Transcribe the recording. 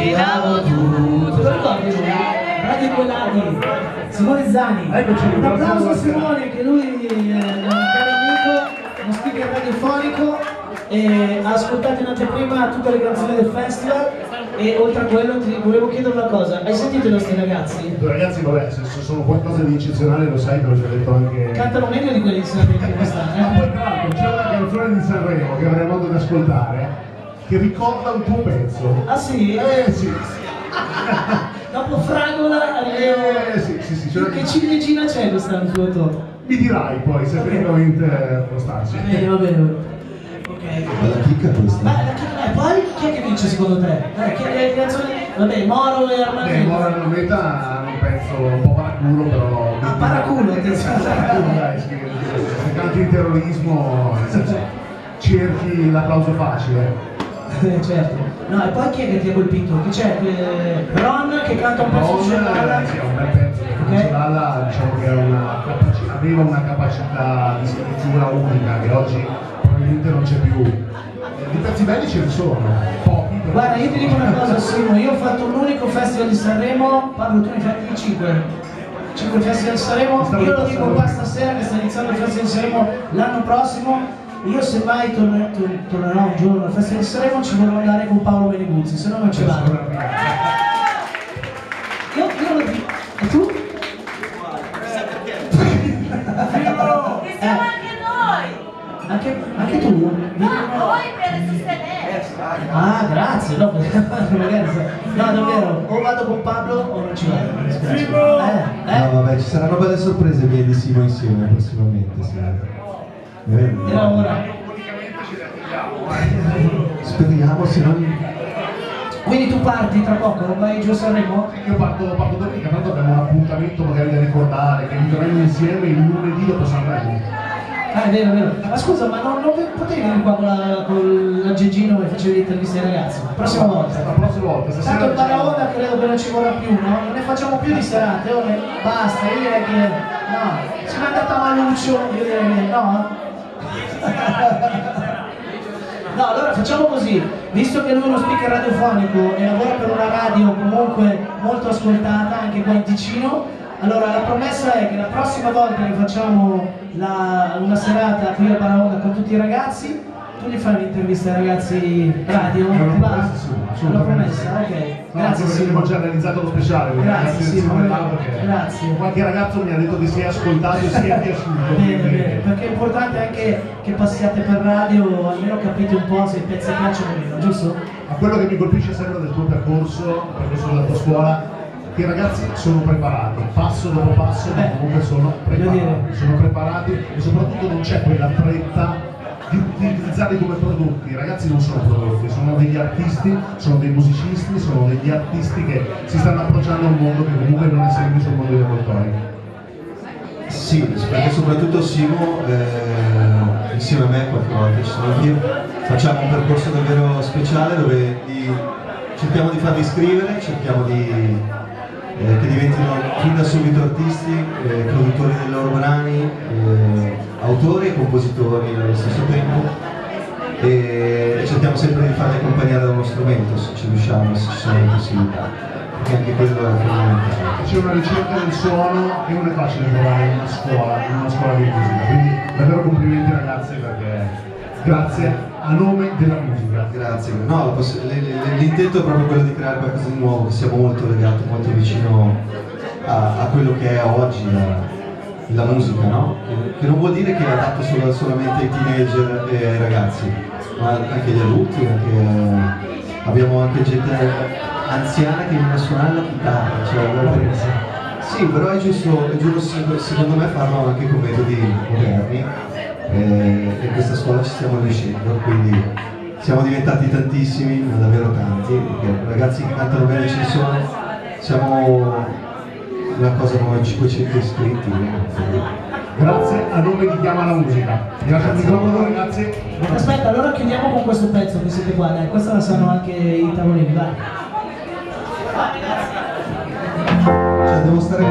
immaginavo tutto. Lo ricordi lui? Radio Colladi, Simone Zani. Eccoci, Un applauso a. Simone che lui è un caro amico, uno speaker radiofonico e ha ascoltato in anteprima tutte le canzoni del festival e oltre a quello ti volevo chiedere una cosa, hai sentito i nostri ragazzi? Ragazzi, vabbè, se sono qualcosa di eccezionale lo sai, te l'ho già detto anche. Cantano meglio di quelli di Sanremo Ma quest'anno. poi tra l'altro c'è una canzone di Sanremo che avrei modo di ascoltare che ricorda un tuo pezzo. Ah sì? Eh sì, Dopo Fragola arriviamo... eh sì, sì, sì, c'è Che ciliegina c'è quest'anno sul tuo? Mi dirai poi se effettivamente lo starci. Va bene, va bene. Ok. Bella chicca questa. Ma e poi chi è che vince secondo te? Eh, chi è che canzone? Vabbè, Moro e Beh, Armani. Mora nella meta hanno un pezzo un po' paraculo, però. Ah, paraculo, attenzione. Paraculo, dai, sì, se canti in terrorismo, nel cerchi l'applauso facile. Eh, certo. No, e poi chi è che ti ha colpito? Chi c'è? Eh, Ron che canta un pezzo di Sciolalla? eh, sì, un bel pezzo, perché Ok. Sciolalla diciamo che una aveva una capacità di scrittura unica che oggi probabilmente non c'è più. Eh, Di pezzi belli ce ne sono, pochi. però Guarda, io ti dico una cosa, Simo, io ho fatto un unico festival di Sanremo, Pablo, tu ne fatti 5. 5 festival di Sanremo, io lo dico qua stasera che sta iniziando il festival di Sanremo l'anno prossimo. Io se mai torner- tor- tornerò un giorno al festival di Sanremo ci vorrò andare con Paolo Beniguzzi, se no non ci vado. Io, io lo dico. E tu? Siamo anche noi! Anche, anche tu? No, noi per sostenere! Ah, grazie, no, magari No, davvero, o vado con Pablo o non ci vado. Eh, eh. No, vabbè, ci saranno belle sorprese mie di Simo insieme prossimamente, sì. Era ora. Speriamo, se non... Quindi tu parti tra poco, vai giù a Sanremo? Io parto, parto domenica, tanto abbiamo un appuntamento magari da ricordare, che vivremo insieme il lunedì dopo Sanremo. Ah, è vero, è vero. Ma scusa, ma non, non potevi venire qua con, la, con l'aggeggino e facevi le interviste ai ragazzi? La prossima volta. La prossima volta, stasera. Tanto il Baraonda credo che non ci vorrà più, no? Non ne facciamo più di serate, ora basta, io direi che no. Se n'è andata Maluccio, io direi che no. No, allora facciamo così, visto che lui è uno speaker radiofonico e lavora per una radio comunque molto ascoltata anche qua in Ticino, allora la promessa è che la prossima volta che facciamo la- una serata qui a Baraonda con tutti i ragazzi, tu gli fai un'intervista ai ragazzi radio? Va? promessa, sì, ok. Grazie Simo. abbiamo già realizzato lo speciale, Grazie, che Grazie. qualche ragazzo mi ha detto che si è ascoltato e si è piaciuto. Bene, bene, perché è importante anche che passiate per radio, almeno capite un po' se i pezzi piacciono o meno, giusto? Ma quello che mi colpisce sempre del tuo percorso, il percorso della tua scuola, che i ragazzi sono preparati, passo dopo passo, ma comunque sono voglio preparati, sono preparati e soprattutto non c'è quella fretta di, di utilizzarli come prodotti, i ragazzi non sono prodotti, sono degli artisti, sono dei musicisti, sono degli artisti che si stanno approcciando a un mondo che comunque non è semplice un mondo di avvoltoi. Sì, perché soprattutto Simo, eh, insieme a me qualche volta ci sono io, facciamo un percorso davvero speciale dove li- cerchiamo di farli scrivere, cerchiamo di, eh, che diventino fin da subito artisti, eh, produttori dei loro brani, eh, autori e compositori allo stesso tempo e cerchiamo sempre di farli accompagnare da uno strumento se ci riusciamo, se ci sono le possibilità, perché anche quello è fondamentale. C'è una ricerca del suono che non è facile trovare in una scuola, in una scuola di musica, quindi davvero complimenti ragazzi perché grazie a nome della musica. Grazie, no, l'intento è proprio quello di creare qualcosa di nuovo, che siamo molto legati, molto vicino a, a quello che è oggi la, la musica, no? Che, che non vuol dire che è adatto solo- solamente ai teenager e ai ragazzi, anche agli adulti, anche, abbiamo anche gente anziana che viene a suonare la chitarra, cioè, sì, però è giusto, è giusto secondo me farlo anche con metodi moderni e, e questa scuola ci stiamo riuscendo, quindi siamo diventati tantissimi, ma davvero tanti, perché ragazzi che cantano bene ne sono, siamo una cosa come 500 iscritti. eh. Grazie a nome di Chiama la Musica. Vi lascio il microfono ragazzi. Aspetta, allora chiudiamo con questo pezzo che siete qua, dai, questa la sanno anche i tavolini, dai. Cioè devo stare.